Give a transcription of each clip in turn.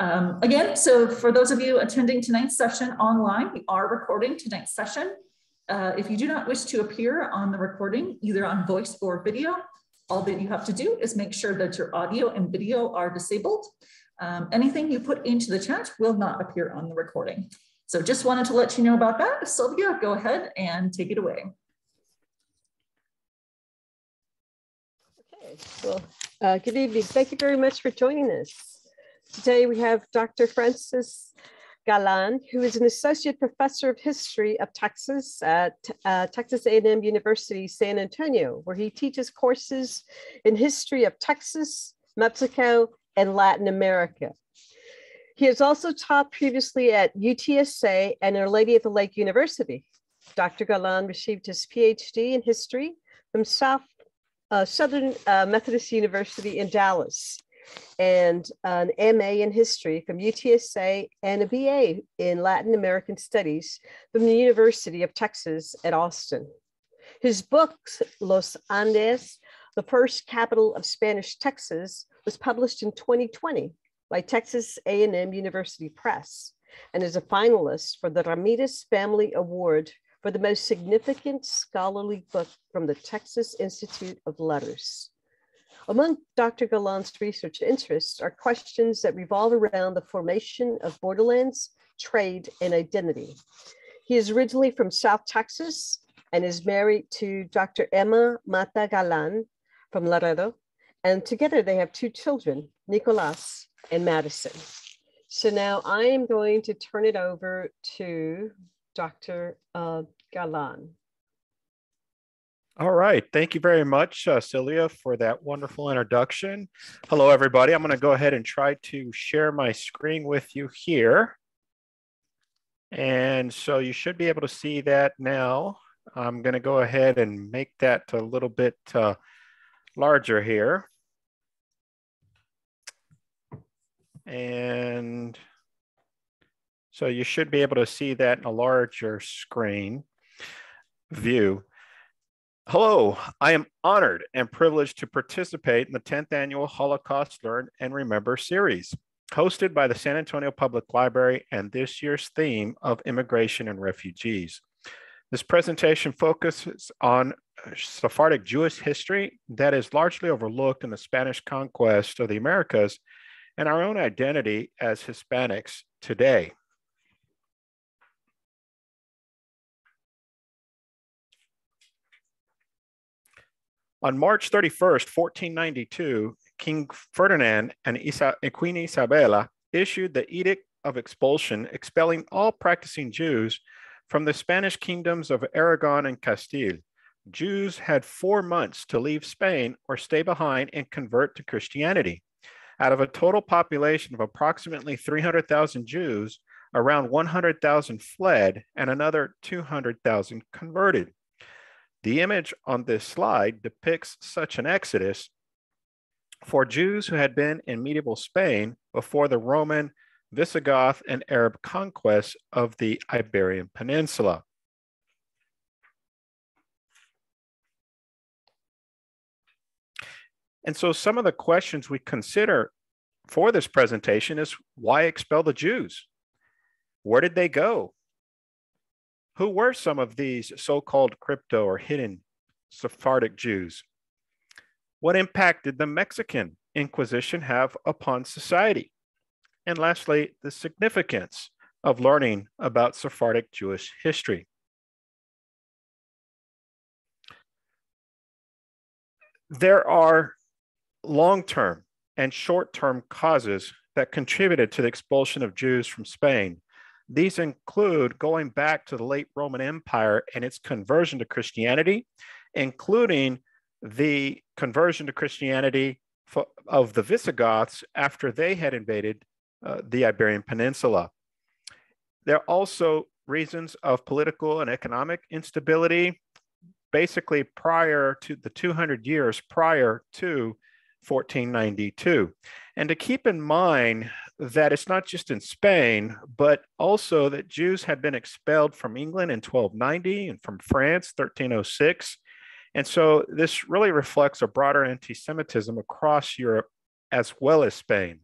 Um, again, so for those of you attending tonight's session online, we are recording tonight's session. Uh, if you do not wish to appear on the recording, either on voice or video, all that you have to do is make sure that your audio and video are disabled. Um, anything you put into the chat will not appear on the recording. So just wanted to let you know about that. Sylvia, go ahead and take it away. Okay, well, uh, good evening. Thank you very much for joining us. Today we have Dr. Francis Galan, who is an associate professor of history of Texas at uh, Texas A&M University, San Antonio, where he teaches courses in history of Texas, Mexico, and Latin America. He has also taught previously at UTSA and Our Lady of the Lake University. Dr. Galan received his PhD in history from South uh, Southern uh, Methodist University in Dallas and an MA in history from UTSA and a BA in Latin American Studies from the University of Texas at Austin. His book, Los Adaes, the first capital of Spanish Texas, was published in 2020 by Texas A&M University Press and is a finalist for the Ramirez Family Award for the most significant scholarly book from the Texas Institute of Letters. Among Dr. Galan's research interests are questions that revolve around the formation of borderlands, trade, and identity. He is originally from South Texas and is married to Dr. Emma Mata Galan from Laredo, and together they have two children, Nicolas and Madison. So now I am going to turn it over to Dr. Uh, Galan. All right. Thank you very much, uh, Celia, for that wonderful introduction. Hello, everybody. I'm going to go ahead and try to share my screen with you here. And so you should be able to see that now. I'm going to go ahead and make that a little bit uh, larger here. And so you should be able to see that in a larger screen view. Hello, I am honored and privileged to participate in the 10th annual Holocaust Learn and Remember series, hosted by the San Antonio Public Library and this year's theme of immigration and refugees. This presentation focuses on uh, Sephardic Jewish history that is largely overlooked in the Spanish conquest of the Americas and our own identity as Hispanics today. On March 31st, 1492, King Ferdinand and, Isa Queen Isabella issued the Edict of Expulsion, expelling all practicing Jews from the Spanish kingdoms of Aragon and Castile. Jews had four months to leave Spain or stay behind and convert to Christianity. Out of a total population of approximately 300,000 Jews, around 100,000 fled and another 200,000 converted. The image on this slide depicts such an exodus for Jews who had been in medieval Spain before the Roman, Visigoth, and Arab conquests of the Iberian Peninsula. And so some of the questions we consider for this presentation is why expel the Jews? Where did they go? Who were some of these so-called crypto or hidden Sephardic Jews? What impact did the Mexican Inquisition have upon society? And lastly, the significance of learning about Sephardic Jewish history. There are long-term and short-term causes that contributed to the expulsion of Jews from Spain these include going back to the late Roman Empire and its conversion to Christianity, including the conversion to Christianity of the Visigoths after they had invaded uh, the Iberian Peninsula. There are also reasons of political and economic instability, basically prior to the 200 years prior to 1492. And to keep in mind that it's not just in Spain, but also that Jews had been expelled from England in 1290 and from France 1306. And so this really reflects a broader anti Semitism across Europe as well as Spain.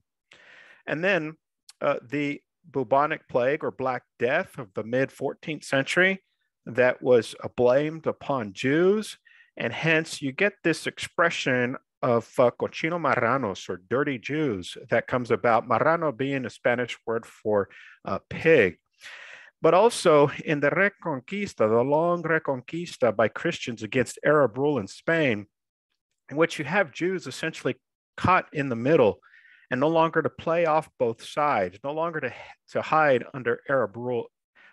And then uh, the bubonic plague or Black Death of the mid 14th century that was blamed upon Jews. And hence you get this expression of uh, cochino marranos or dirty Jews that comes about, marrano being a Spanish word for uh, pig. But also in the Reconquista, the long Reconquista by Christians against Arab rule in Spain, in which you have Jews essentially caught in the middle and no longer to play off both sides, no longer to, to hide under Arab rule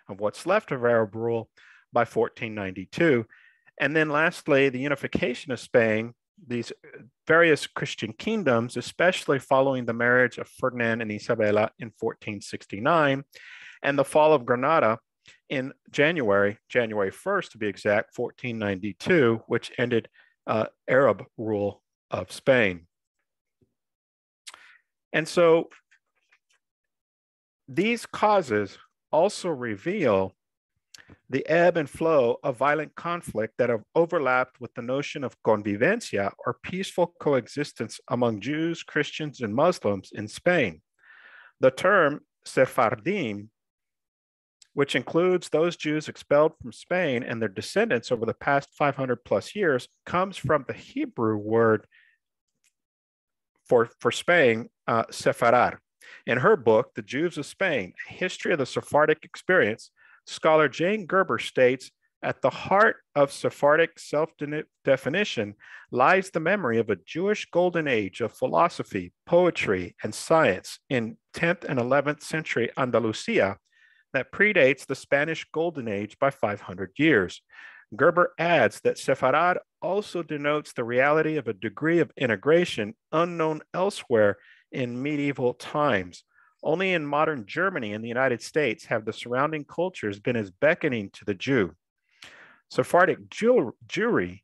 of what's left of Arab rule by 1492. And then lastly, the unification of Spain, these various Christian kingdoms, especially following the marriage of Ferdinand and Isabella in 1469, and the fall of Granada in January, January 1st to be exact, 1492, which ended uh, Arab rule of Spain. And so these causes also reveal the ebb and flow of violent conflict that have overlapped with the notion of convivencia or peaceful coexistence among Jews, Christians, and Muslims in Spain. The term Sephardim, which includes those Jews expelled from Spain and their descendants over the past 500 plus years, comes from the Hebrew word for, for Spain, uh, Sefarad. In her book, The Jews of Spain, A History of the Sephardic Experience, scholar Jane Gerber states, at the heart of Sephardic self definition lies the memory of a Jewish golden age of philosophy, poetry, and science in 10th and 11th century Andalusia that predates the Spanish golden age by 500 years. Gerber adds that Sepharad also denotes the reality of a degree of integration unknown elsewhere in medieval times. Only in modern Germany and the United States have the surrounding cultures been as beckoning to the Jew. Sephardic Jew- Jewry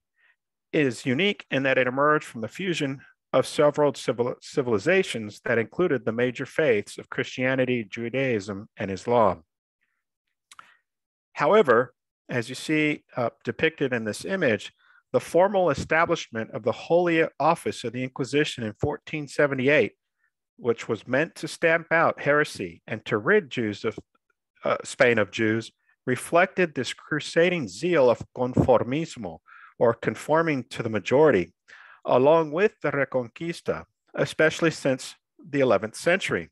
is unique in that it emerged from the fusion of several civil- civilizations that included the major faiths of Christianity, Judaism, and Islam. However, as you see uh, depicted in this image, the formal establishment of the Holy Office of the Inquisition in 1478 which was meant to stamp out heresy and to rid Jews of uh, Spain of Jews, reflected this crusading zeal of conformismo, or conforming to the majority, along with the Reconquista, especially since the 11th century.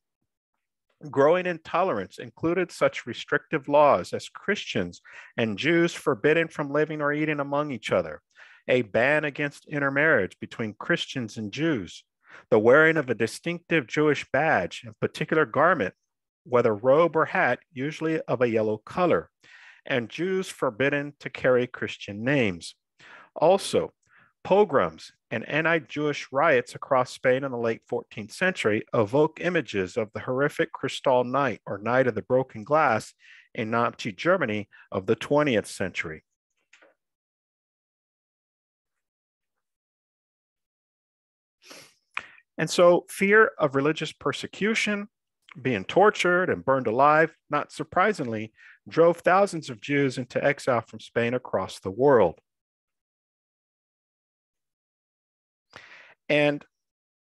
Growing intolerance included such restrictive laws as Christians and Jews forbidden from living or eating among each other, a ban against intermarriage between Christians and Jews, the wearing of a distinctive Jewish badge, a particular garment, whether robe or hat, usually of a yellow color, and Jews forbidden to carry Christian names. Also, pogroms and anti Jewish riots across Spain in the late 14th century evoke images of the horrific Kristall Night or Night of the Broken Glass in Nazi Germany of the 20th century. And so, fear of religious persecution, being tortured and burned alive, not surprisingly, drove thousands of Jews into exile from Spain across the world. And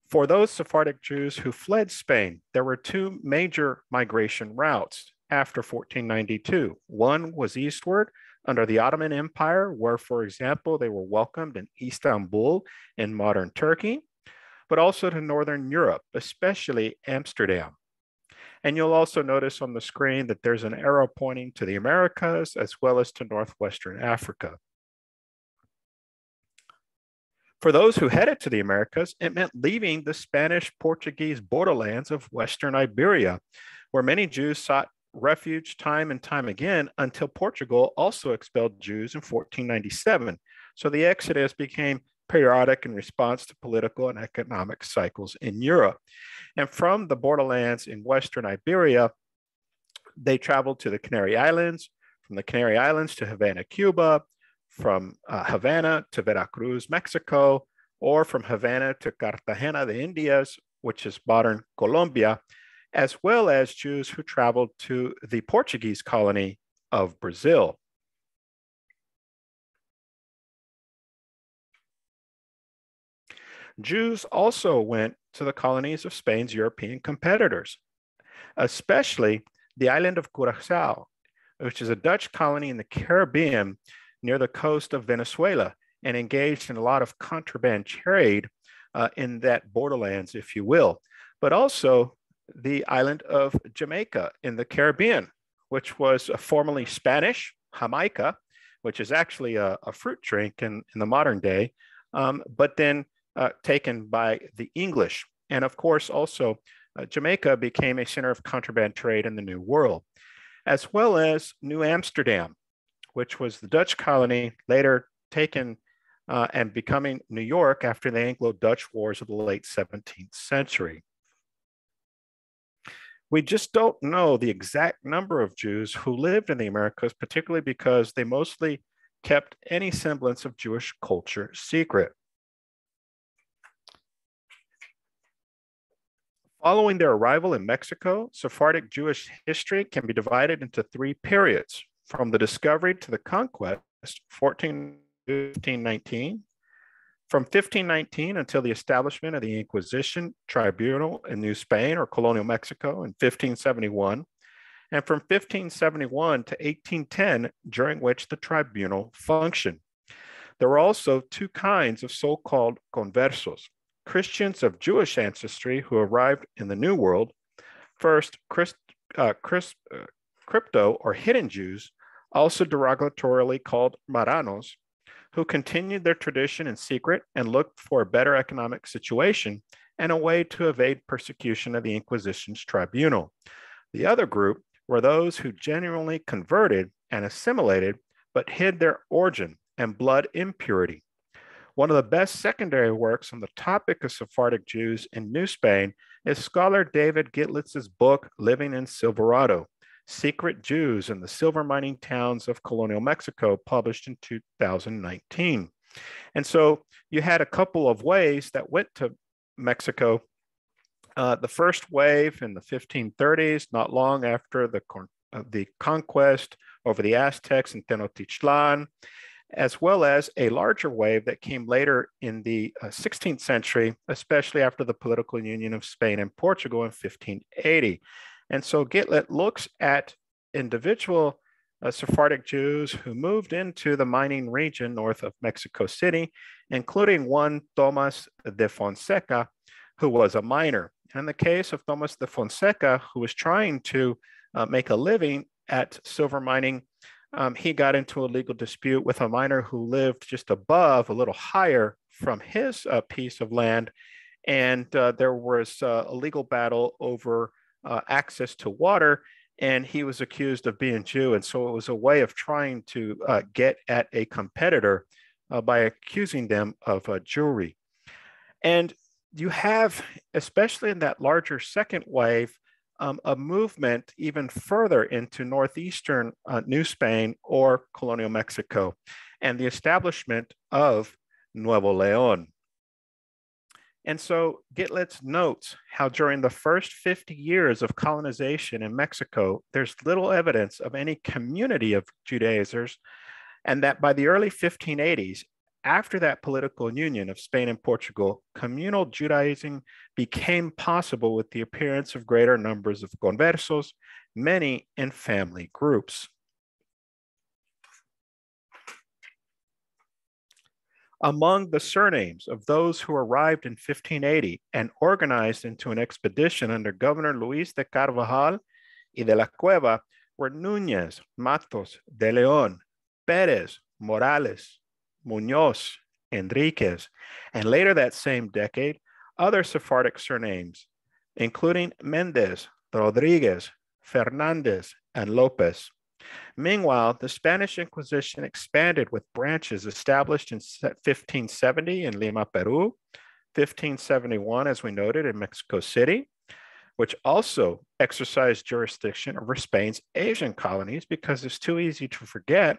for those Sephardic Jews who fled Spain, there were two major migration routes after 1492. One was eastward under the Ottoman Empire, where, for example, they were welcomed in Istanbul in modern Turkey but also to Northern Europe, especially Amsterdam. And you'll also notice on the screen that there's an arrow pointing to the Americas as well as to Northwestern Africa. For those who headed to the Americas, it meant leaving the Spanish Portuguese borderlands of Western Iberia, where many Jews sought refuge time and time again until Portugal also expelled Jews in 1497. So the exodus became periodic in response to political and economic cycles in Europe. And from the borderlands in Western Iberia, they traveled to the Canary Islands, from the Canary Islands to Havana, Cuba, from uh, Havana to Veracruz, Mexico, or from Havana to Cartagena de Indias, which is modern Colombia, as well as Jews who traveled to the Portuguese colony of Brazil. Jews also went to the colonies of Spain's European competitors. especially the island of Curacao, which is a Dutch colony in the Caribbean near the coast of Venezuela and engaged in a lot of contraband trade uh, in that borderlands, if you will, but also the island of Jamaica in the Caribbean, which was formerly Spanish, Jamaica, which is actually a, a fruit drink in, in the modern day, um, but then uh, taken by the English. And of course, also uh, Jamaica became a center of contraband trade in the New World, as well as New Amsterdam, which was the Dutch colony later taken uh, and becoming New York after the Anglo-Dutch Wars of the late 17th century. We just don't know the exact number of Jews who lived in the Americas, particularly because they mostly kept any semblance of Jewish culture secret. Following their arrival in Mexico, Sephardic Jewish history can be divided into three periods from the discovery to the conquest, 14 1519. From 1519 until the establishment of the Inquisition Tribunal in New Spain or colonial Mexico in 1571, and from 1571 to 1810, during which the tribunal functioned. There were also two kinds of so called conversos Christians of Jewish ancestry who arrived in the New World. First, Christ, uh, Christ, uh, crypto or hidden Jews, also derogatorily called marranos, who continued their tradition in secret and looked for a better economic situation and a way to evade persecution of the Inquisition's tribunal. The other group were those who genuinely converted and assimilated, but hid their origin and blood impurity. One of the best secondary works on the topic of Sephardic Jews in New Spain is scholar David Gitlitz's book, Living in Silverado Secret Jews in the Silver Mining Towns of Colonial Mexico, published in 2019. And so you had a couple of waves that went to Mexico. Uh, the first wave in the 1530s, not long after the, uh, the conquest over the Aztecs in Tenochtitlan, as well as a larger wave that came later in the uh, 16th century, especially after the political union of Spain and Portugal in 1580. And so Gitlitz looks at individual uh, Sephardic Jews who moved into the mining region north of Mexico City, including one Thomas de Fonseca, who was a miner. In the case of Thomas de Fonseca, who was trying to uh, make a living at silver mining um, he got into a legal dispute with a miner who lived just above, a little higher from his uh, piece of land. And uh, there was uh, a legal battle over uh, access to water. And he was accused of being Jew. And so it was a way of trying to uh, get at a competitor uh, by accusing them of a Jewry. And you have, especially in that larger second wave, um, a movement even further into northeastern uh, New Spain or colonial Mexico and the establishment of Nuevo León. And so Gitlitz notes how during the first 50 years of colonization in Mexico, there's little evidence of any community of Judaizers, and that by the early 1580s, after that political union of Spain and Portugal, communal Judaizing became possible with the appearance of greater numbers of conversos, many in family groups. Among the surnames of those who arrived in 1580 and organized into an expedition under Governor Luis de Carvajal y de la Cueva were Núñez, Matos, De León, Pérez, Morales, Munoz, Enriquez, and later that same decade, other Sephardic surnames, including Mendez, Rodriguez, Fernandez, and Lopez. Meanwhile, the Spanish Inquisition expanded with branches established in 1570 in Lima, Peru, 1571, as we noted, in Mexico City, which also exercised jurisdiction over Spain's Asian colonies because it's too easy to forget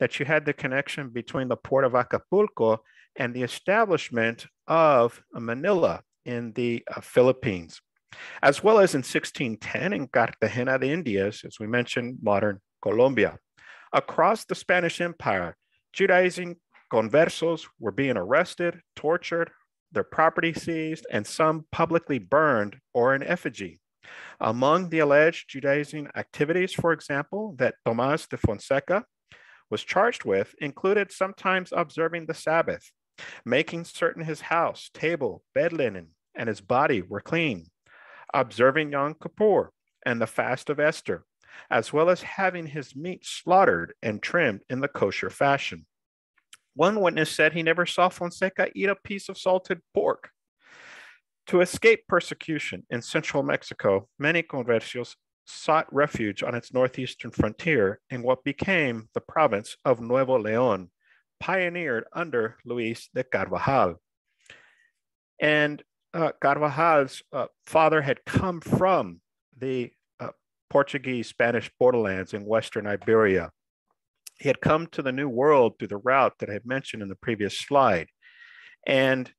that you had the connection between the port of Acapulco and the establishment of Manila in the uh, Philippines, as well as in 1610 in Cartagena de Indias, as we mentioned, modern Colombia. Across the Spanish Empire, Judaizing conversos were being arrested, tortured, their property seized, and some publicly burned or in effigy. Among the alleged Judaizing activities, for example, that Tomas de Fonseca was charged with included sometimes observing the Sabbath, making certain his house, table, bed linen, and his body were clean, observing Yom Kippur and the fast of Esther, as well as having his meat slaughtered and trimmed in the kosher fashion. One witness said he never saw Fonseca eat a piece of salted pork. To escape persecution in central Mexico, many conversos sought refuge on its northeastern frontier in what became the province of Nuevo León, pioneered under Luis de Carvajal. And uh, Carvajal's uh, father had come from the uh, Portuguese Spanish borderlands in Western Iberia. He had come to the New World through the route that I had mentioned in the previous slide. And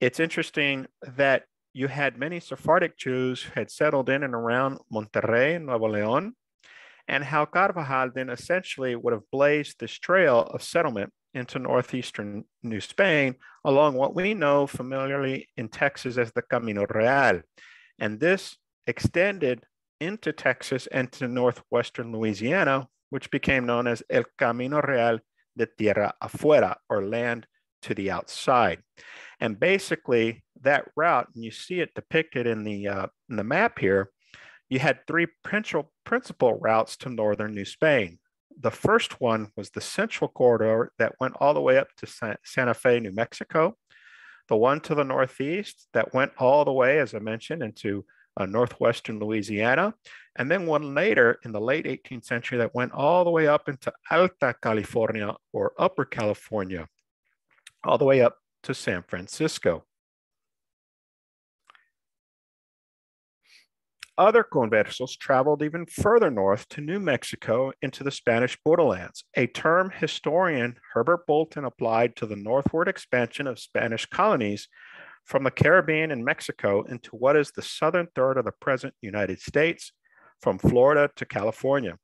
it's interesting that you had many Sephardic Jews who had settled in and around Monterrey, Nuevo León, and how Carvajal then essentially would have blazed this trail of settlement into northeastern New Spain along what we know familiarly in Texas as the Camino Real. And this extended into Texas and to northwestern Louisiana, which became known as El Camino Real de Tierra Afuera, or land to the outside. And basically, that route, and you see it depicted in the, uh, in the map here, you had three principal, principal routes to northern New Spain. The first one was the central corridor that went all the way up to Santa Fe, New Mexico. The one to the northeast that went all the way, as I mentioned, into uh, northwestern Louisiana. And then one later in the late 18th century that went all the way up into Alta California or Upper California, all the way up to San Francisco. Other conversos traveled even further north to New Mexico into the Spanish borderlands, a term historian Herbert Bolton applied to the northward expansion of Spanish colonies from the Caribbean and Mexico into what is the southern third of the present United States, from Florida to California.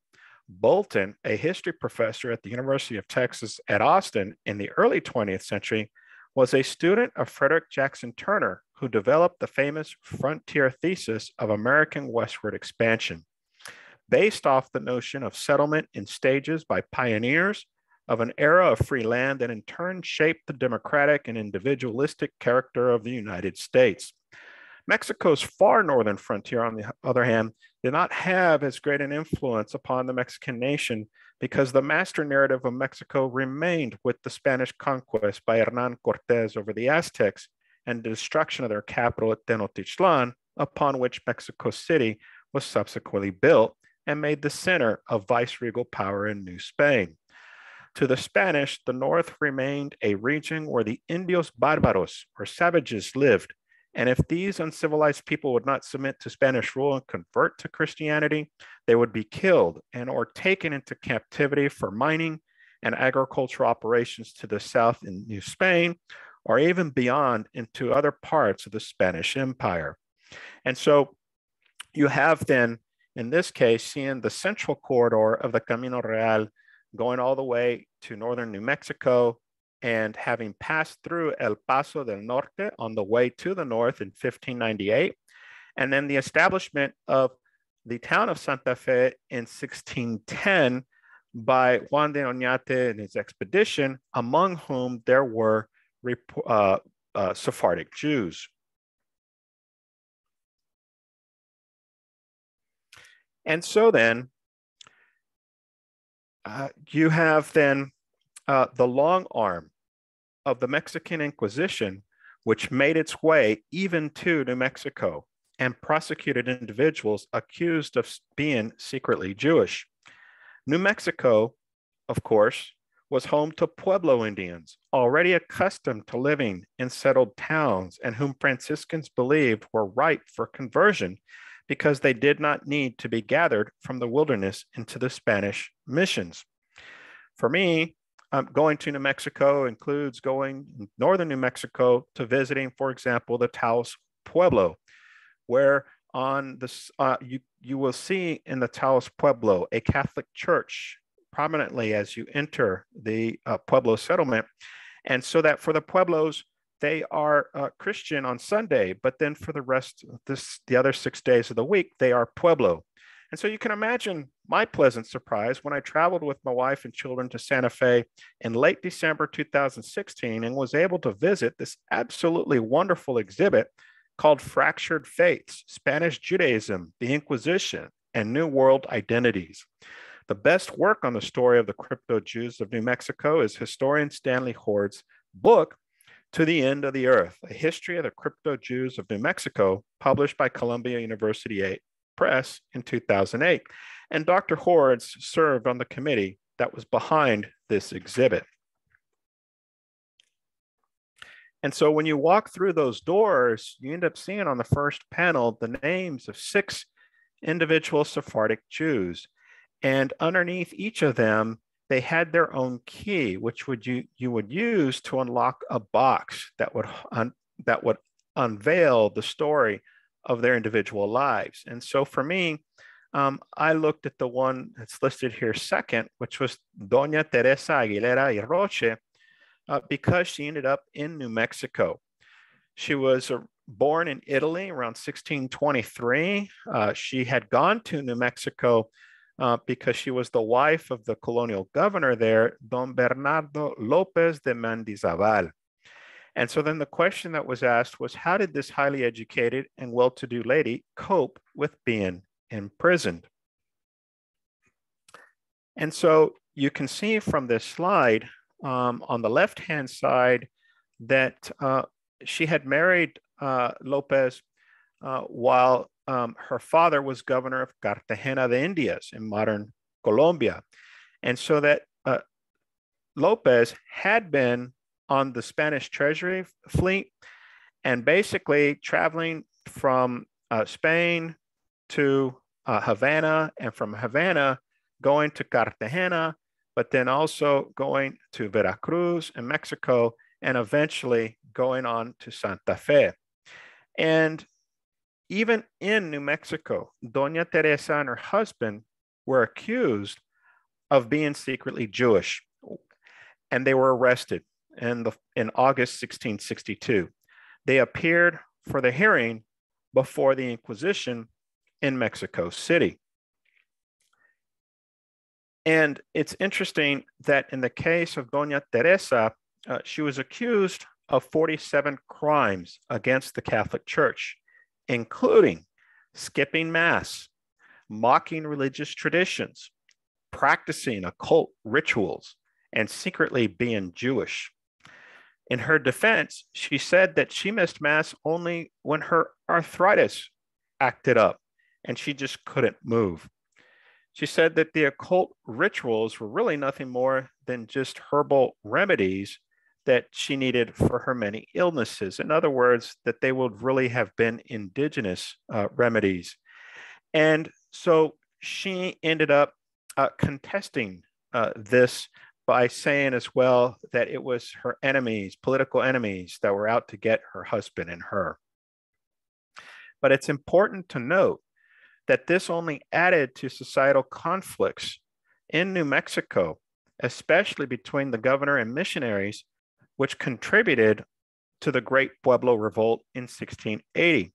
Bolton, a history professor at the University of Texas at Austin in the early 20th century, was a student of Frederick Jackson Turner, who developed the famous frontier thesis of American westward expansion. Based off the notion of settlement in stages by pioneers of an era of free land that in turn shaped the democratic and individualistic character of the United States. Mexico's far northern frontier, on the other hand, did not have as great an influence upon the Mexican nation because the master narrative of Mexico remained with the Spanish conquest by Hernan Cortes over the Aztecs and the destruction of their capital at Tenochtitlan, upon which Mexico City was subsequently built and made the center of viceregal power in New Spain. To the Spanish, the north remained a region where the Indios Barbaros, or savages, lived. And if these uncivilized people would not submit to Spanish rule and convert to Christianity, they would be killed and or taken into captivity for mining and agricultural operations to the south in New Spain, or even beyond into other parts of the Spanish Empire. And so you have then, in this case, seeing the central corridor of the Camino Real going all the way to northern New Mexico and having passed through El Paso del Norte on the way to the north in 1598, and then the establishment of the town of Santa Fe in 1610 by Juan de Oñate and his expedition, among whom there were uh, uh, Sephardic Jews. And so then, uh, you have then uh, the long arm of the Mexican Inquisition, which made its way even to New Mexico and prosecuted individuals accused of being secretly Jewish. New Mexico, of course, was home to Pueblo Indians, already accustomed to living in settled towns and whom Franciscans believed were ripe for conversion because they did not need to be gathered from the wilderness into the Spanish missions. For me, um, going to New Mexico includes going northern New Mexico to visiting, for example, the Taos Pueblo, where on this uh, you you will see in the Taos Pueblo a Catholic church prominently as you enter the uh, Pueblo settlement. And so that for the Pueblos, they are uh, Christian on Sunday, but then for the rest of this, the other six days of the week, they are Pueblo. And so you can imagine my pleasant surprise when I traveled with my wife and children to Santa Fe in late December 2016 and was able to visit this absolutely wonderful exhibit called Fractured Faiths Spanish Judaism, the Inquisition, and New World Identities. The best work on the story of the crypto Jews of New Mexico is historian Stanley Hordes' book, To the End of the Earth A History of the Crypto Jews of New Mexico, published by Columbia University Press in 2008. And Dr. Hordes served on the committee that was behind this exhibit. And so when you walk through those doors, you end up seeing on the first panel the names of six individual Sephardic Jews. And underneath each of them, they had their own key, which would you, you would use to unlock a box that would, un, that would unveil the story of their individual lives. And so for me, um, I looked at the one that's listed here second, which was Doña Teresa Aguilera y Roche, uh, because she ended up in New Mexico. She was uh, born in Italy around 1623. Uh, she had gone to New Mexico uh, because she was the wife of the colonial governor there, Don Bernardo Lopez de Mendizabal. And so then the question that was asked was how did this highly educated and well to do lady cope with being imprisoned? And so you can see from this slide um, on the left hand side that uh, she had married uh, Lopez uh, while um, her father was governor of Cartagena de Indias in modern Colombia. And so that uh, Lopez had been on the Spanish Treasury fleet and basically traveling from uh, Spain to uh, Havana and from Havana going to Cartagena, but then also going to Veracruz in Mexico and eventually going on to Santa Fe. And even in New Mexico, Doña Teresa and her husband were accused of being secretly Jewish and they were arrested in, the, in August 1662. They appeared for the hearing before the Inquisition in Mexico City. And it's interesting that in the case of Doña Teresa, uh, she was accused of 47 crimes against the Catholic Church, including skipping Mass, mocking religious traditions, practicing occult rituals, and secretly being Jewish. In her defense, she said that she missed Mass only when her arthritis acted up and she just couldn't move. She said that the occult rituals were really nothing more than just herbal remedies that she needed for her many illnesses. In other words, that they would really have been indigenous uh, remedies. And so she ended up uh, contesting uh, this by saying as well that it was her enemies, political enemies, that were out to get her husband and her. But it's important to note that this only added to societal conflicts in New Mexico, especially between the governor and missionaries, which contributed to the Great Pueblo Revolt in 1680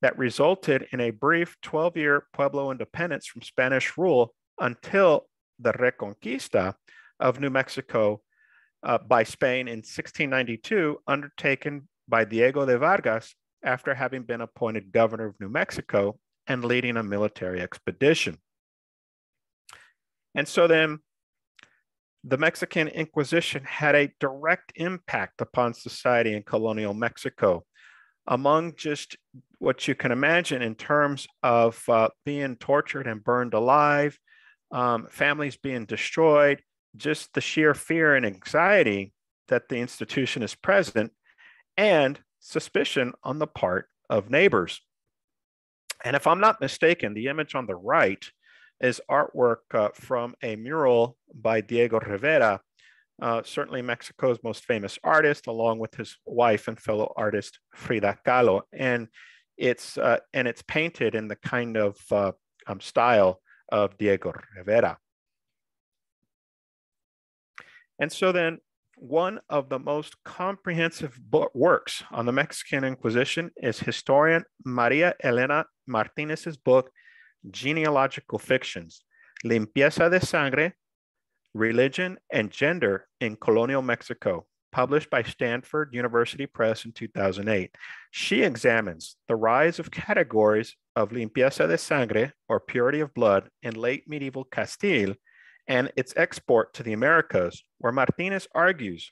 that resulted in a brief 12 year Pueblo independence from Spanish rule until the Reconquista of New Mexico uh, by Spain in 1692, undertaken by Diego de Vargas after having been appointed governor of New Mexico and leading a military expedition. And so then the Mexican Inquisition had a direct impact upon society in colonial Mexico. Among just what you can imagine in terms of uh, being tortured and burned alive, um, families being destroyed, just the sheer fear and anxiety that the institution is present, and suspicion on the part of neighbors. And if I'm not mistaken, the image on the right is artwork uh, from a mural by Diego Rivera, uh, certainly Mexico's most famous artist, along with his wife and fellow artist Frida Kahlo. And it's, uh, and it's painted in the kind of uh, um, style of Diego Rivera. And so then one of the most comprehensive works on the Mexican Inquisition is historian Maria Elena Martinez's book, Genealogical Fictions, Limpieza de Sangre, Religion and Gender in Colonial Mexico, published by Stanford University Press in 2008. She examines the rise of categories of limpieza de sangre, or purity of blood, in late medieval Castile and its export to the Americas, where Martinez argues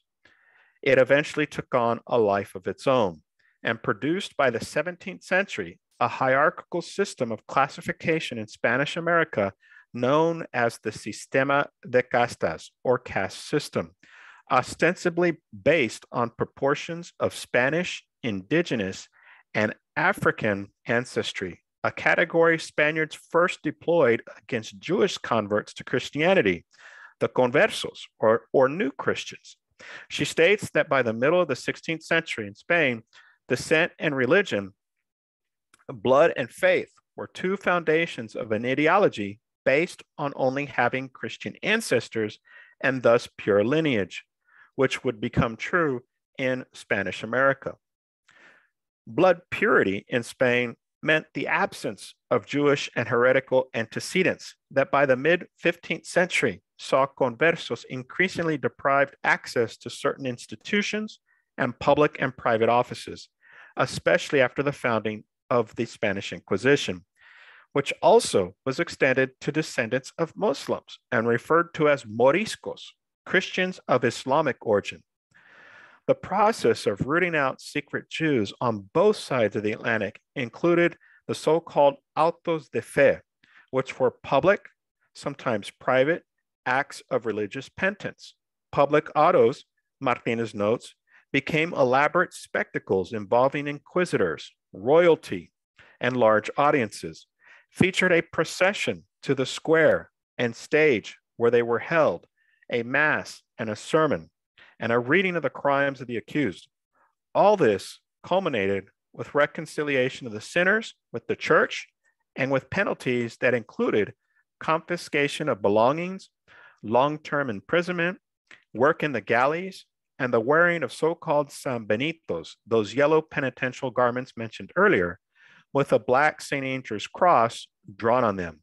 it eventually took on a life of its own and produced by the 17th century a hierarchical system of classification in Spanish America known as the Sistema de Castas or caste system, ostensibly based on proportions of Spanish, indigenous, and African ancestry, a category Spaniards first deployed against Jewish converts to Christianity, the conversos, or, or new Christians. She states that by the middle of the 16th century in Spain, descent and religion, blood and faith were two foundations of an ideology based on only having Christian ancestors and thus pure lineage, which would become true in Spanish America. Blood purity in Spain meant the absence of Jewish and heretical antecedents that by the mid 15th century saw conversos increasingly deprived access to certain institutions and public and private offices, especially after the founding of the Spanish Inquisition, which also was extended to descendants of Muslims and referred to as Moriscos, Christians of Islamic origin. The process of rooting out secret Jews on both sides of the Atlantic included the so called autos de fe, which were public, sometimes private, acts of religious penance. Public autos, Martinez notes, became elaborate spectacles involving inquisitors, royalty, and large audiences, featured a procession to the square and stage where they were held, a mass and a sermon, and a reading of the crimes of the accused. All this culminated with reconciliation of the sinners with the church and with penalties that included confiscation of belongings, long term imprisonment, work in the galleys, and the wearing of so called sanbenitos, those yellow penitential garments mentioned earlier, with a black St. Andrew's cross drawn on them.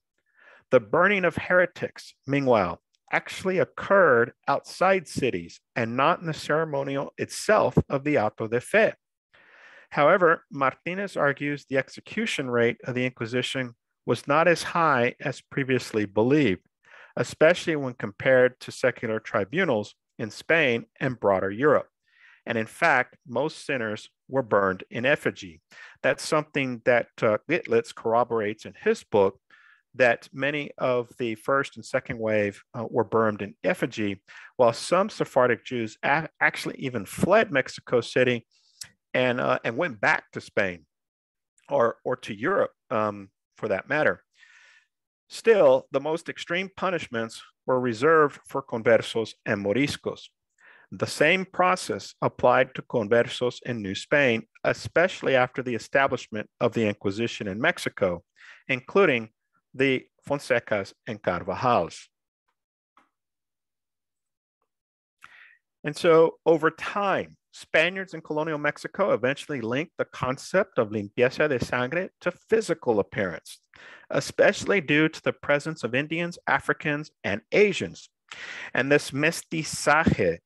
The burning of heretics, meanwhile, actually occurred outside cities and not in the ceremonial itself of the auto de fe. However, Martinez argues the execution rate of the Inquisition was not as high as previously believed, especially when compared to secular tribunals in Spain and broader Europe. And in fact, most sinners were burned in effigy. That's something that uh, Gitlitz corroborates in his book that many of the first and second wave uh, were burned in effigy, while some Sephardic Jews actually even fled Mexico City and, uh, and went back to Spain or, or to Europe um, for that matter. Still, the most extreme punishments were reserved for conversos and moriscos. The same process applied to conversos in New Spain, especially after the establishment of the Inquisition in Mexico, including the Fonsecas and Carvajals. And so over time, Spaniards in colonial Mexico eventually linked the concept of limpieza de sangre to physical appearance, especially due to the presence of Indians, Africans, and Asians. And this mestizaje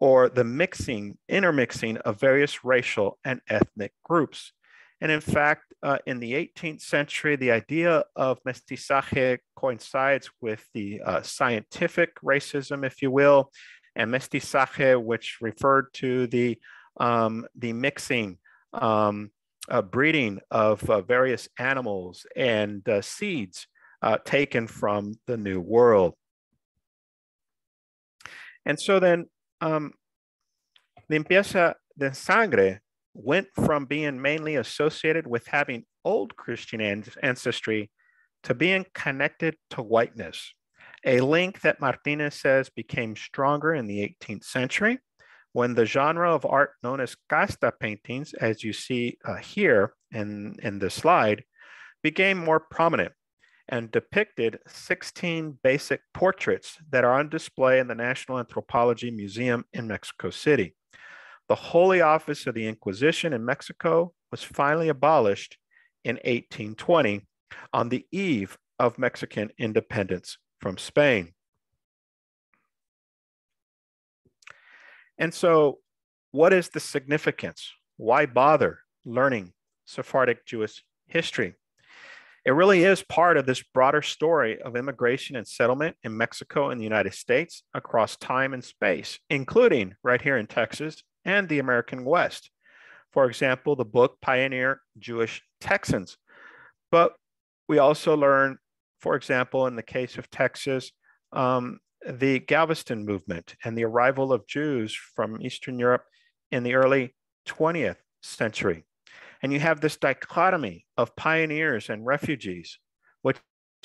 or the mixing, intermixing of various racial and ethnic groups. And in fact, uh, in the 18th century, the idea of mestizaje coincides with the uh, scientific racism, if you will, and mestizaje, which referred to the, um, the mixing, um, uh, breeding of uh, various animals and uh, seeds uh, taken from the New World. And so then um, limpieza de sangre went from being mainly associated with having old Christian ancestry to being connected to whiteness, a link that Martinez says became stronger in the 18th century when the genre of art known as casta paintings, as you see uh, here in, in the slide, became more prominent and depicted 16 basic portraits that are on display in the National Anthropology Museum in Mexico City. The Holy Office of the Inquisition in Mexico was finally abolished in 1820 on the eve of Mexican independence from Spain. And so, what is the significance? Why bother learning Sephardic Jewish history? It really is part of this broader story of immigration and settlement in Mexico and the United States across time and space, including right here in Texas and the American West. For example, the book Pioneer Jewish Texans. But we also learn, for example, in the case of Texas, um, the Galveston movement and the arrival of Jews from Eastern Europe in the early 20th century. And you have this dichotomy of pioneers and refugees, which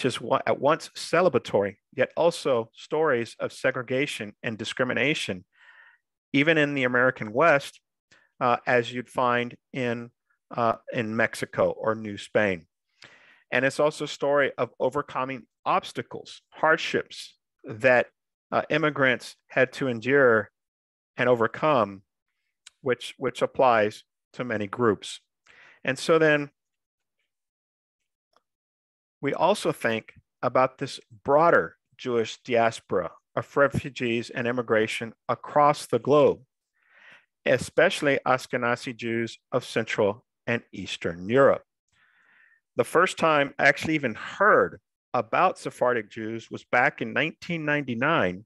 is at once celebratory, yet also stories of segregation and discrimination, even in the American West, uh, as you'd find in, uh, in Mexico or New Spain. And it's also a story of overcoming obstacles, hardships that uh, immigrants had to endure and overcome, which, which applies to many groups. And so then we also think about this broader Jewish diaspora of refugees and immigration across the globe, especially Ashkenazi Jews of Central and Eastern Europe. The first time I actually even heard about Sephardic Jews was back in 1999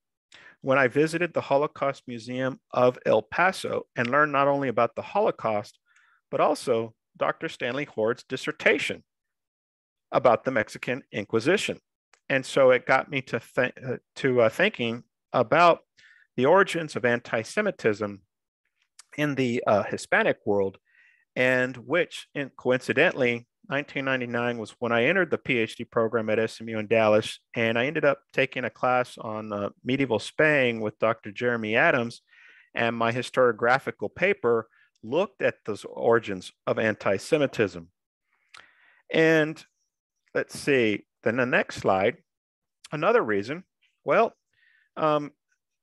when I visited the Holocaust Museum of El Paso and learned not only about the Holocaust, but also Dr. Stanley Hordes' dissertation about the Mexican Inquisition. And so it got me to, th- uh, to uh, thinking about the origins of anti Semitism in the uh, Hispanic world, and which, in, coincidentally, 1999 was when I entered the PhD program at SMU in Dallas, and I ended up taking a class on uh, medieval Spain with Dr. Jeremy Adams, and my historiographical paper looked at those origins of anti-Semitism. And let's see, then the next slide, another reason, well, um,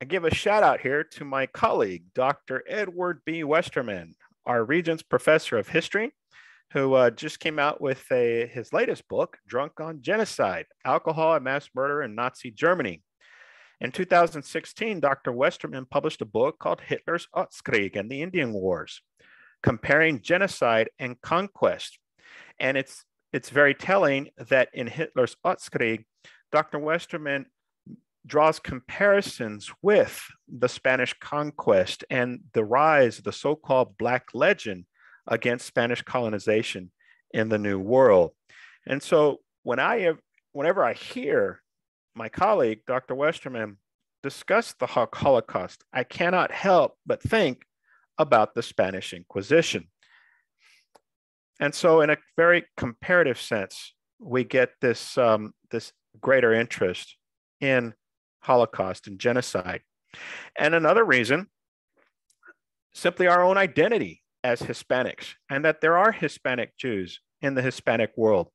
I give a shout out here to my colleague, Dr. Edward B. Westermann, our Regents Professor of History, who uh, just came out with a, his latest book, Drunk on Genocide, Alcohol and Mass Murder in Nazi Germany. In 2016, Dr. Westermann published a book called Hitler's Ostkrieg and the Indian Wars, comparing genocide and conquest. And it's, it's very telling that in Hitler's Ostkrieg, Dr. Westermann draws comparisons with the Spanish conquest and the rise of the so called Black Legend against Spanish colonization in the New World. And so when I have, whenever I hear my colleague, Dr. Westermann, discuss the Holocaust, I cannot help but think about the Spanish Inquisition. And so, in a very comparative sense, we get this, um, this greater interest in Holocaust and genocide. And another reason, simply our own identity as Hispanics, and that there are Hispanic Jews in the Hispanic world,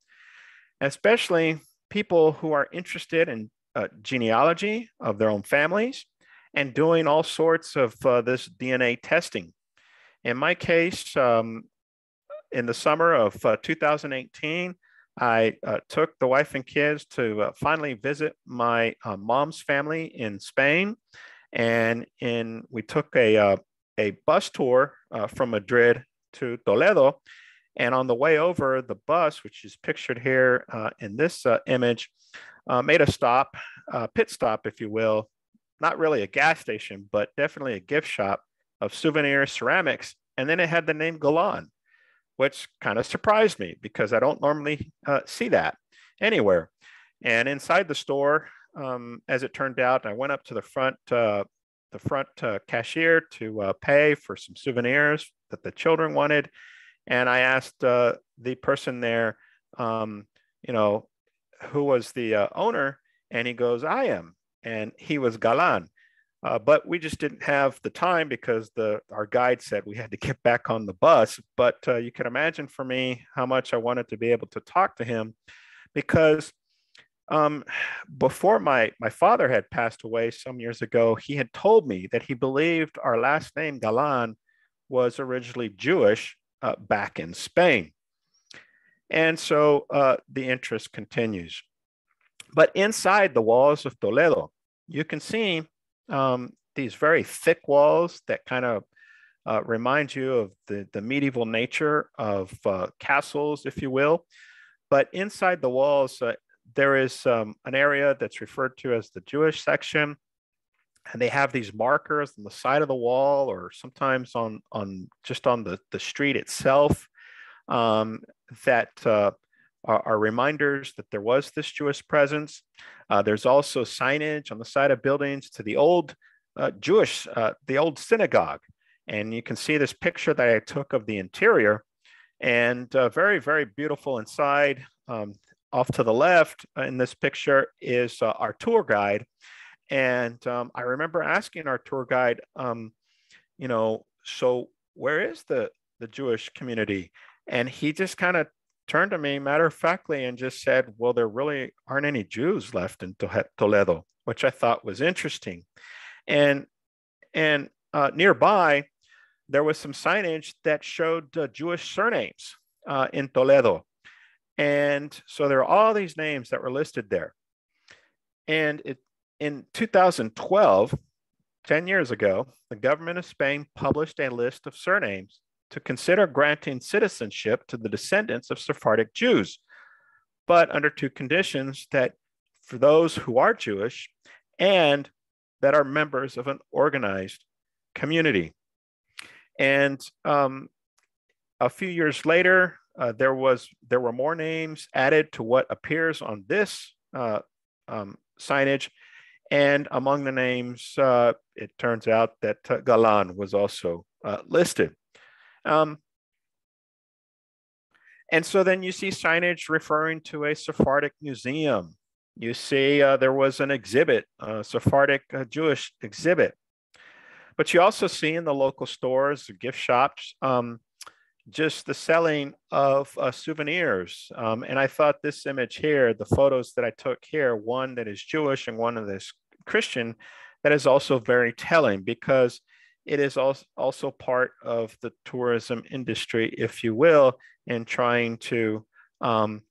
especially people who are interested in uh, genealogy of their own families and doing all sorts of uh, this DNA testing. In my case, um, in the summer of uh, 2018, I uh, took the wife and kids to uh, finally visit my uh, mom's family in Spain. And in, we took a, a bus tour from Madrid to Toledo. And on the way over, the bus, which is pictured here in this image, uh, made a stop, uh, pit stop, if you will, not really a gas station, but definitely a gift shop of souvenir ceramics. And then it had the name Galan, which kind of surprised me because I don't normally uh, see that anywhere. And inside the store, um, as it turned out, I went up to the front, uh, the front uh, cashier to uh, pay for some souvenirs that the children wanted. And I asked the person there, um, you know, who was the uh, owner, and he goes, "I am," and he was Galan. Uh, but we just didn't have the time because the our guide said we had to get back on the bus. But uh, you can imagine for me how much I wanted to be able to talk to him, because um, before my, my father had passed away some years ago, he had told me that he believed our last name, Galan, was originally Jewish uh, back in Spain. And so uh, the interest continues. But inside the walls of Toledo, you can see um, these very thick walls that kind of uh, remind you of the, the medieval nature of uh, castles, if you will. But inside the walls, uh, there is um, an area that's referred to as the Jewish section. And they have these markers on the side of the wall or sometimes on, on just on the, the street itself um, that uh, are, reminders that there was this Jewish presence. Uh, there's also signage on the side of buildings to the old uh, Jewish, uh, the old synagogue. And you can see this picture that I took of the interior and uh, very, very beautiful inside. Um, off to the left in this picture is uh, our tour guide. And um, I remember asking our tour guide, um, you know, so where is the, the Jewish community? And he just kind of turned to me matter of factly and just said, well, there really aren't any Jews left in Toledo, which I thought was interesting. And, and uh, nearby, there was some signage that showed uh, Jewish surnames uh, in Toledo. And so there are all these names that were listed there. And it, in 2012, 10 years ago, the government of Spain published a list of surnames to consider granting citizenship to the descendants of Sephardic Jews, but under two conditions that for those who are Jewish and that are members of an organized community. And um, a few years later, uh, there was there were more names added to what appears on this uh, um, signage, and among the names, uh, it turns out that uh, Galan was also uh, listed. Um, and so then you see signage referring to a Sephardic museum. You see uh, there was an exhibit, a Sephardic Jewish exhibit. But you also see in the local stores, gift shops, um, just the selling of uh, souvenirs. Um, and I thought this image here, the photos that I took here, one that is Jewish and one that is Christian, that is also very telling because it is also part of the tourism industry, if you will, in trying to um,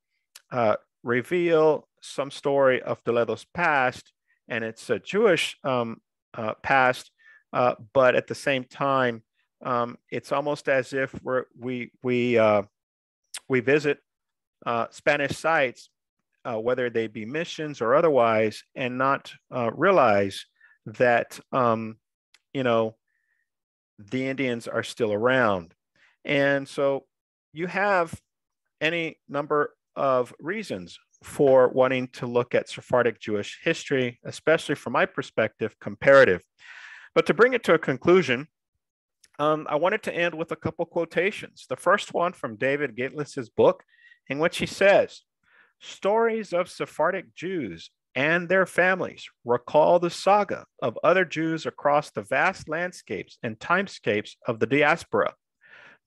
uh, reveal some story of Toledo's past and its a Jewish um, uh, past, uh, but at the same time, um, it's almost as if we we uh, we visit uh, Spanish sites, uh, whether they be missions or otherwise, and not realize that um, you know the Indians are still around, and so you have any number of reasons for wanting to look at Sephardic Jewish history, especially from my perspective, comparative. But to bring it to a conclusion, um, I wanted to end with a couple quotations. The first one from David Gitlitz's book, in which he says, Stories of Sephardic Jews and their families recall the saga of other Jews across the vast landscapes and timescapes of the diaspora.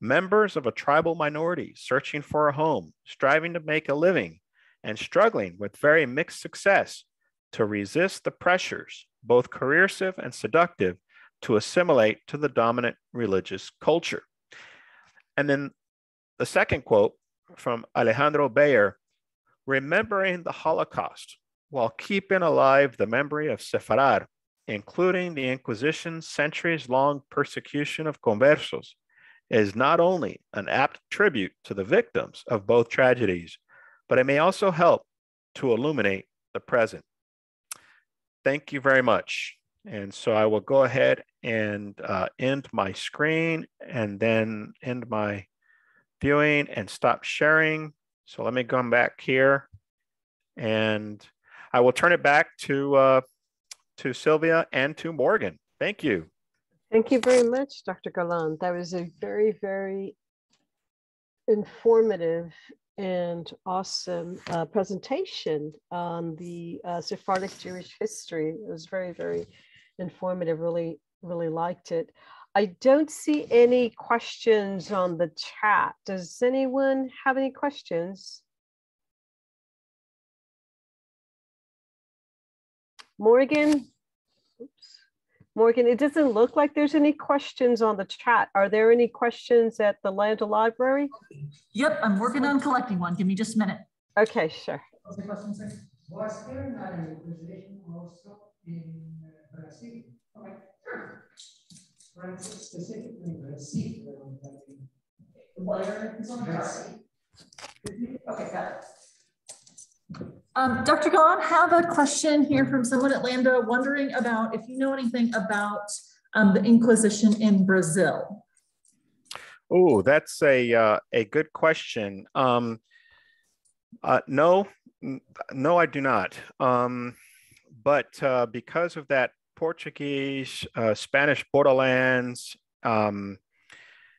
Members of a tribal minority searching for a home, striving to make a living, and struggling with very mixed success to resist the pressures, both coercive and seductive, to assimilate to the dominant religious culture. And then the second quote from Alejandro Baer remembering the Holocaust while keeping alive the memory of Sefarad, including the Inquisition's centuries long persecution of conversos, is not only an apt tribute to the victims of both tragedies, but it may also help to illuminate the present. Thank you very much. And so I will go ahead and uh, end my screen and then end my viewing and stop sharing. So let me come back here and I will turn it back to, uh, to Sylvia and to Morgan. Thank you. Thank you very much, Dr. Galan. That was a very, very informative and awesome uh, presentation on the uh, Sephardic Jewish history. It was very, very informative. Really, really liked it. I don't see any questions on the chat. Does anyone have any questions? Morgan, oops, Morgan, it doesn't look like there's any questions on the chat. Are there any questions at the Landa Library? Yep, I'm working on collecting one. Give me just a minute. Okay, sure. Was there not a also in uh, Brazil? Okay, sure. France, specifically Brazil. Where is Brazil? Okay, got it. Um, Dr. Galan, have a question here from someone at Landa wondering about if you know anything about um, the Inquisition in Brazil. Oh, that's a uh, a good question. Um, uh, no, no, I do not. Um, but uh, because of that Portuguese, uh, Spanish borderlands, um,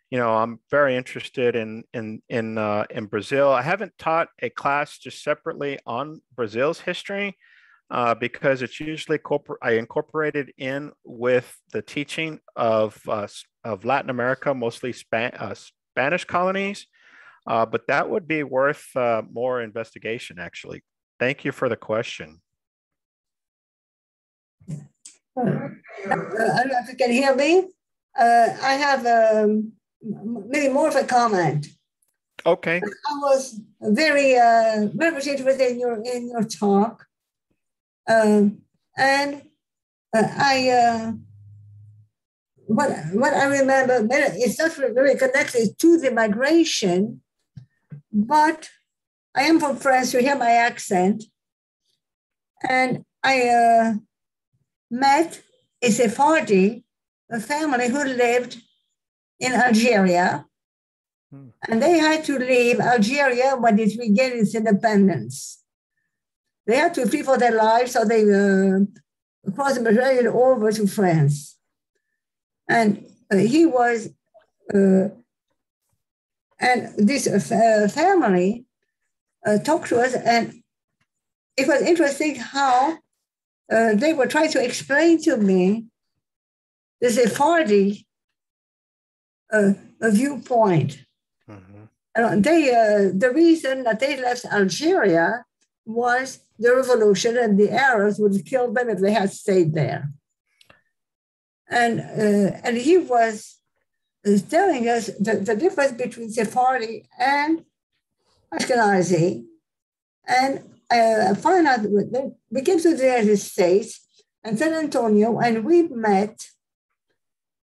you know, I'm very interested in in in uh, in Brazil. I haven't taught a class just separately on Brazil's history uh, because it's usually corpor- I incorporated in with the teaching of uh, of Latin America, mostly Span- uh, Spanish colonies. Uh, but that would be worth uh, more investigation, actually. Thank you for the question. I don't know if you can hear me. I have um, maybe more of a comment. Okay. I was very uh, very much interested in your in your talk, um, and uh, I uh, what what I remember it's not very connected to the migration, but I am from France. You hear my accent, and I uh, met a Sephardi, a family who lived in Algeria. Hmm. And they had to leave Algeria when it regained its independence. They had to flee for their lives, so they uh, crossed the Mediterranean over to France. And uh, he was, uh, and this uh, family uh, talked to us, and it was interesting how uh, they were trying to explain to me the Sephardi a, a viewpoint. Mm-hmm. they, uh, the reason that they left Algeria was the revolution, and the Arabs would have killed them if they had stayed there. And uh, and he was uh, telling us the, the difference between Sephardi and Ashkenazi. And uh, find out we came to the United States and San Antonio, and we met,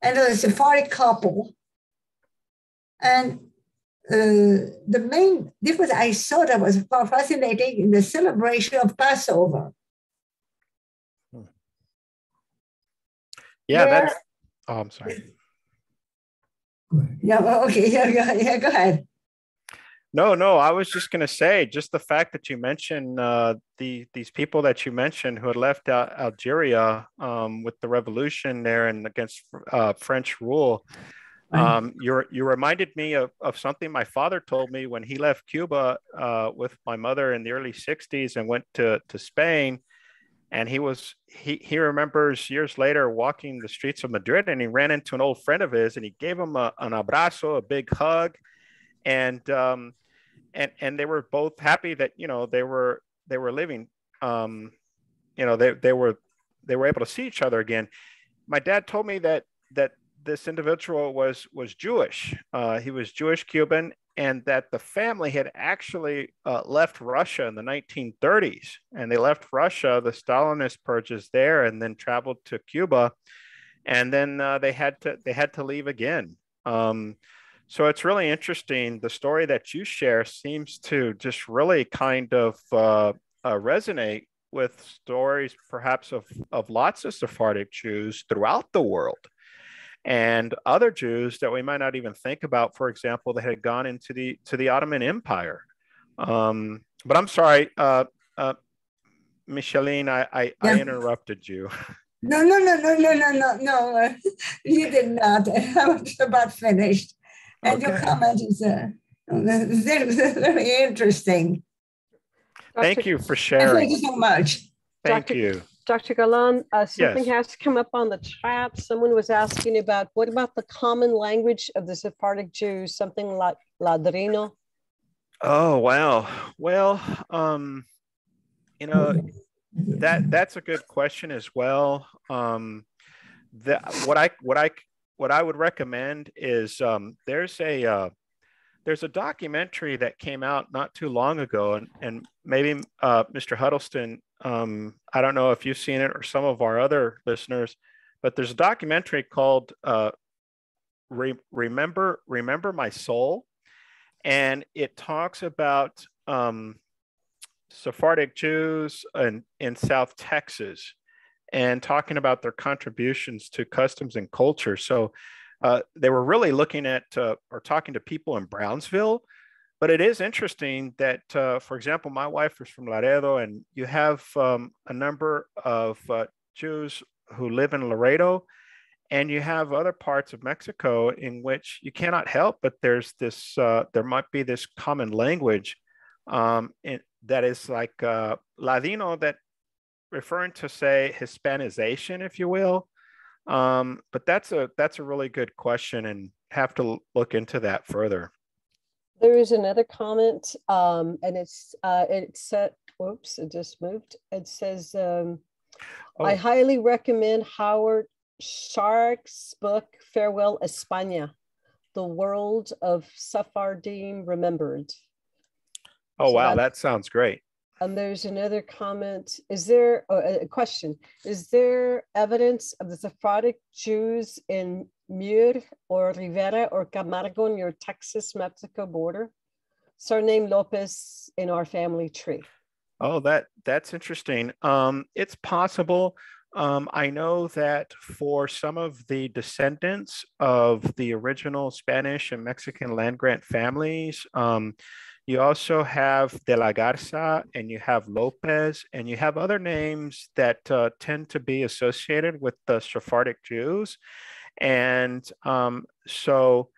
another a Sephardi couple and uh, the main difference I saw that was fascinating in the celebration of Passover. Hmm. Yeah, that's. Oh, I'm sorry. Yeah. Okay. Yeah. Yeah. Yeah. Go ahead. No, no. I was just going to say, just the fact that you mentioned uh, the these people that you mentioned who had left Algeria um, with the revolution there and against uh, French rule. Um, you you reminded me of, of something my father told me when he left Cuba uh, with my mother in the early 60s and went to, to Spain. And he was he he remembers years later walking the streets of Madrid and he ran into an old friend of his and he gave him a, an abrazo, a big hug, and um, and and they were both happy that you know they were they were living um, you know they they were they were able to see each other again. My dad told me that that this individual was was Jewish. Uh, he was Jewish Cuban, and that the family had actually uh, left Russia in the 1930s, and they left Russia, the Stalinist purges there, and then traveled to Cuba, and then uh, they had to they had to leave again. Um, so it's really interesting. The story that you share seems to just really kind of uh, uh, resonate with stories, perhaps of of lots of Sephardic Jews throughout the world and other Jews that we might not even think about, for example, that had gone into the to the Ottoman Empire. Um, but I'm sorry, uh, uh, Micheline, I, I, yeah. I, interrupted you. No, no, no, no, no, no, no, no. Uh, you did not. I was about finished. And okay. your comment is uh, very, very interesting. Thank you for sharing. Thank you so much. Thank Dr. you. Dr. Galan, uh, something yes. has come up on the chat. Someone was asking about what about the common language of the Sephardic Jews, something like Ladino? Oh, wow. Well, um, you know, that that's a good question as well. Um, the, what I what I what I would recommend is um, there's a uh, there's a documentary that came out not too long ago, and and maybe uh, Mr. Huddleston, um, I don't know if you've seen it or some of our other listeners, but there's a documentary called uh, Re- "Remember Remember My Soul," and it talks about um, Sephardic Jews in, in South Texas and talking about their contributions to customs and culture. So uh, they were really looking at uh, or talking to people in Brownsville. But it is interesting that, uh, for example, my wife is from Laredo, and you have um, a number of uh, Jews who live in Laredo, and you have other parts of Mexico in which you cannot help, but there's this, uh, there might be this common language um, that is like Ladino that referring to say Hispanization, if you will. Um, but that's a that's a really good question, and have to look into that further. There is another comment, um, and it's uh, it said, "Whoops, it just moved." It says, um, oh. "I highly recommend Howard Sachar's book Farewell España, The World of Sephardim Remembered." Oh, so wow. That sounds great. And there's another comment. Is there oh, a question? Is there evidence of the Sephardic Jews in Mier or Rivera or Camargo near Texas Mexico border? Surname Lopez in our family tree. Oh, that that's interesting. Um, it's possible. Um, I know that for some of the descendants of the original Spanish and Mexican land grant families, um, you also have De La Garza and you have Lopez and you have other names that uh, tend to be associated with the Sephardic Jews. And um, so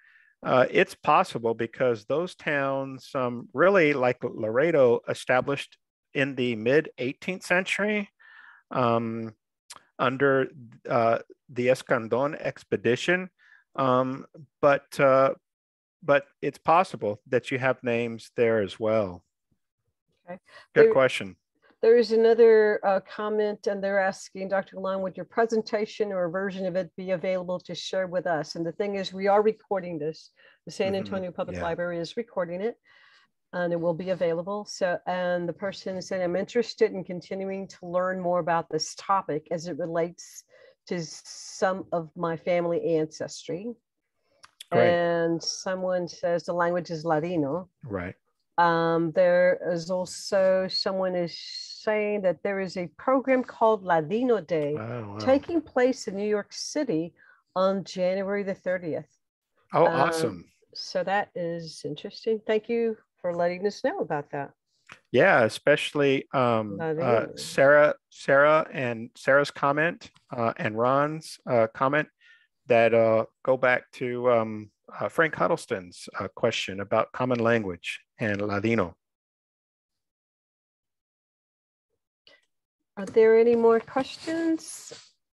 uh, it's possible because those towns um, really, like Laredo, established in the mid 18th century um, under uh, the Escandon expedition. Um, but uh, but it's possible that you have names there as well. Okay. Good there, question. There is another uh, comment, and they're asking Dr. Long, would your presentation or a version of it be available to share with us? And the thing is, we are recording this. The San mm-hmm. Antonio mm-hmm. Public yeah. Library is recording it, and it will be available. So, and the person said, I'm interested in continuing to learn more about this topic as it relates to some of my family ancestry. Right. And someone says the language is Ladino. Right. Um, there is also someone is saying that there is a program called Ladino Day oh, wow. taking place in New York City on January the 30th. Oh, um, awesome. So that is interesting. Thank you for letting us know about that. Yeah, especially um, uh, Sarah, Sarah, and Sarah's comment uh, and Ron's uh, comment that uh, go back to um, uh, Frank Huddleston's uh, question about common language and Ladino. Are there any more questions?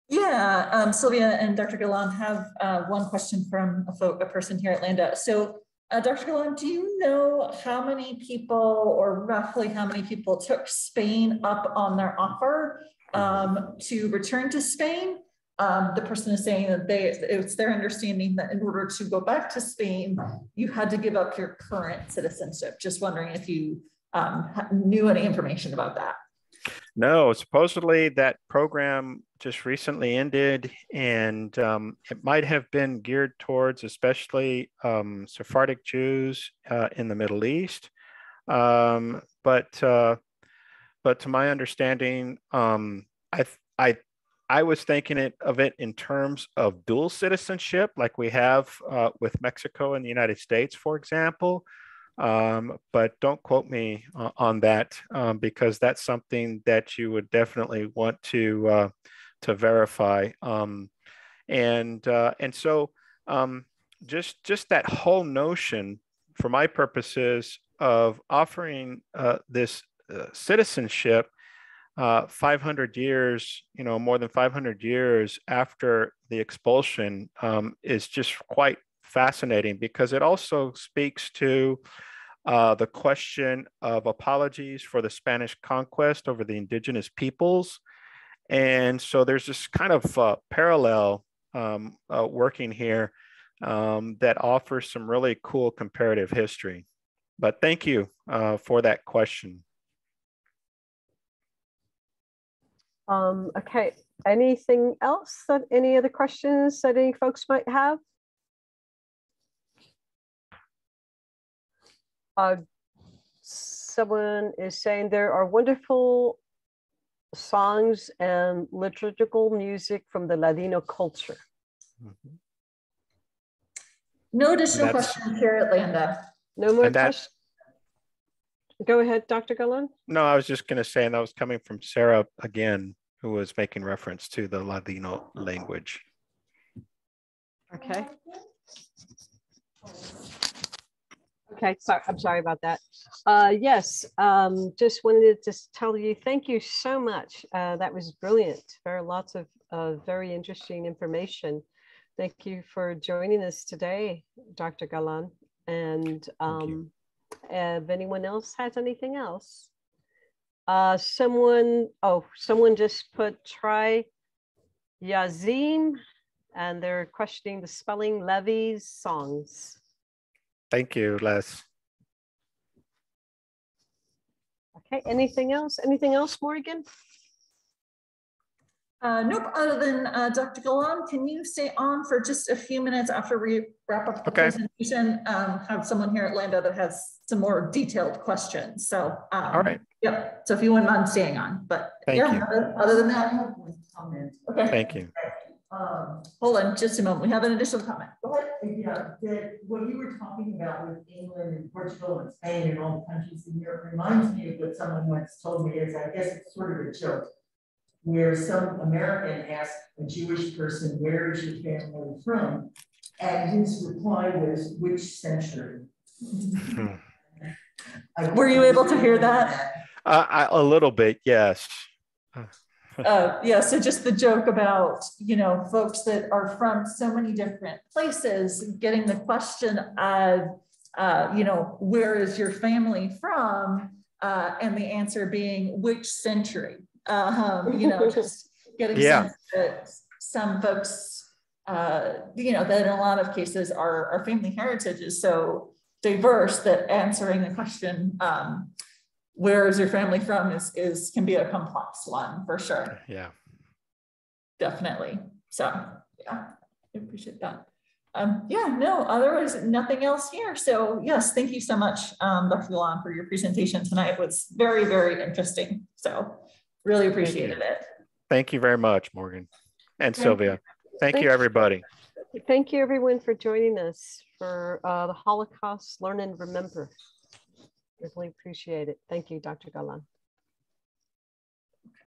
Yeah, um, Sylvia and Dr. Galan have uh, one question from a, a, person here at Landa. So uh, Dr. Galan, do you know how many people or roughly how many people took Spain up on their offer um, to return to Spain? Um, the person is saying that they it's their understanding that in order to go back to Spain, you had to give up your current citizenship. Just wondering if you um, knew any information about that. No, supposedly that program just recently ended, and um, it might have been geared towards especially um, Sephardic Jews uh, in the Middle East. Um, but uh, but to my understanding, um, I I I was thinking it, of it in terms of dual citizenship, like we have uh, with Mexico and the United States, for example. Um, but don't quote me uh, on that um, because that's something that you would definitely want to uh, to verify. Um, and uh, and so um, just just that whole notion, for my purposes, of offering uh, this uh, citizenship uh, 500 years, you know, more than 500 years after the expulsion um, is just quite fascinating because it also speaks to uh, the question of apologies for the Spanish conquest over the indigenous peoples. And so there's this kind of uh, parallel um, uh, working here um, that offers some really cool comparative history. But thank you uh, for that question. Um, okay, anything else that any other questions that any folks might have? Uh, someone is saying there are wonderful songs and liturgical music from the Ladino culture. Mm -hmm. No additional questions here at Landa. No more questions. Go ahead, Dr. Galan. No, I was just going to say, and that was coming from Sarah again, who was making reference to the Ladino language. Okay. Okay, sorry, I'm sorry about that. Uh, yes, um, just wanted to just tell you thank you so much. Uh, that was brilliant. There are lots of uh, very interesting information. Thank you for joining us today, Dr. Galan. And um, if anyone else has anything else, uh, someone, oh, someone just put try Yazim and they're questioning the spelling Levy's songs. Thank you, Les. Okay, anything else? Anything else, Morgan? Uh, nope, other than uh, Dr. Galan, can you stay on for just a few minutes after we wrap up the okay. presentation? Um, have someone here at Landa that has some more detailed questions. So, um, all right. Yep. So if you wouldn't mind staying on, but Thank yeah, you. Other, other, than that, comment. Okay. Thank you. Um, hold on just a moment. We have an additional comment. Go ahead. Yeah, that what you were talking about with England and Portugal and Spain and all the countries in Europe reminds me of what someone once told me is I guess it's sort of a joke where some American asked a Jewish person, where is your family from? And his reply was, which century? Were you able to hear that? Uh, I, a little bit, yes. uh, yeah, so just the joke about, you know, folks that are from so many different places getting the question of, uh, you know, where is your family from? Uh, and the answer being which century? Um, you know, just getting yeah. that some folks, uh, you know, that in a lot of cases our, our family heritage is so diverse that answering the question, um, where is your family from is, is can be a complex one for sure. Yeah. Definitely. So yeah, I appreciate that. Um, yeah, no, otherwise nothing else here. So yes, thank you so much, um, Dr. Galan, for your presentation tonight. It was very, very interesting. So Really appreciated Thank it. Thank you very much, Morgan and Thank Sylvia. You. Thank, Thank you, everybody. Thank you, everyone, for joining us for uh, the Holocaust Learn and Remember. Really appreciate it. Thank you, Dr. Galan.